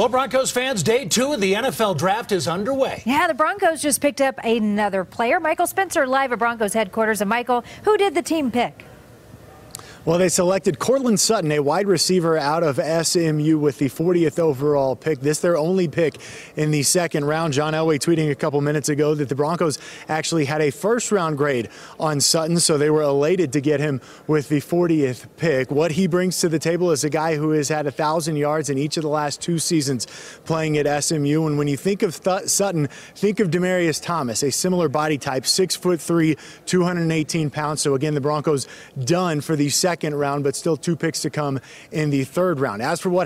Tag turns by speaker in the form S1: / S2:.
S1: Well, Broncos fans, day two of the NFL draft is underway.
S2: Yeah, the Broncos just picked up another player. Michael Spencer live at Broncos headquarters. And Michael, who did the team pick?
S3: Well, they selected Courtland Sutton, a wide receiver out of SMU with the 40th overall pick. This is their only pick in the second round. John Elway tweeting a couple minutes ago that the Broncos actually had a first round grade on Sutton, so they were elated to get him with the 40th pick. What he brings to the table is a guy who has had 1,000 yards in each of the last two seasons playing at SMU. And when you think of Th Sutton, think of Demaryius Thomas, a similar body type, six foot three, 218 pounds. So again, the Broncos done for the second second round, but still two picks to come in the third round. As for what